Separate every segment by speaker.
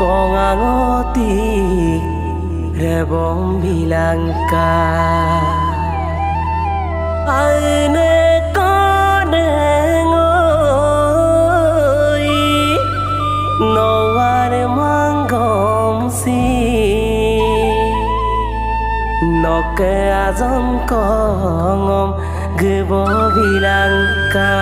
Speaker 1: ngotik rebong bilangka Aine kone ngoi no mang mangom si no ke azam kongom gebo bilangka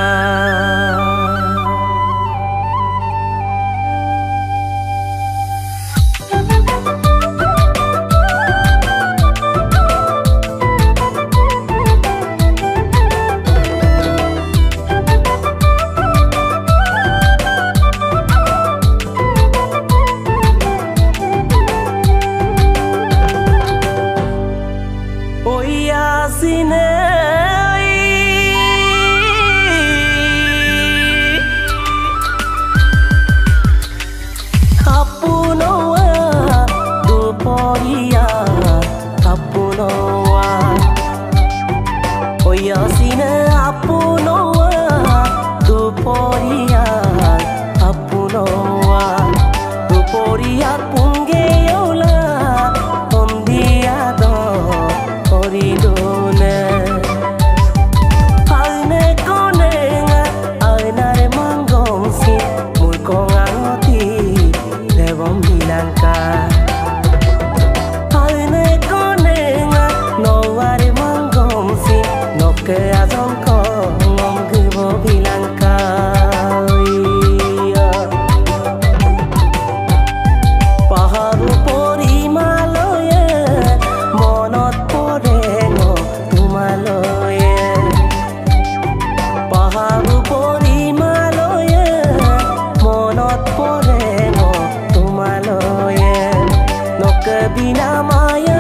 Speaker 1: कभी ना माया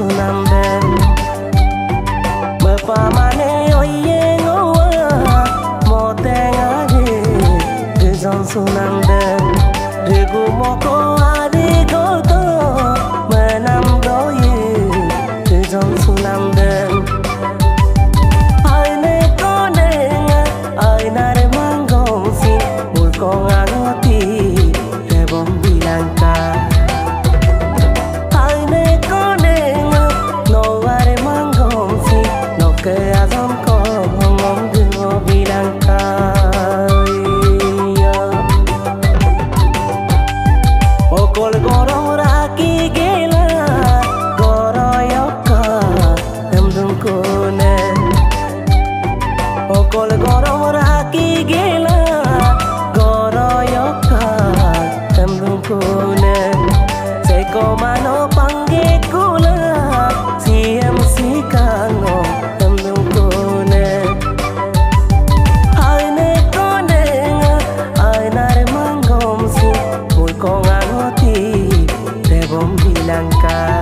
Speaker 1: sunambe. Mepamane oyengowa motenga de ezon sunambe. De gumoko menyenangkan.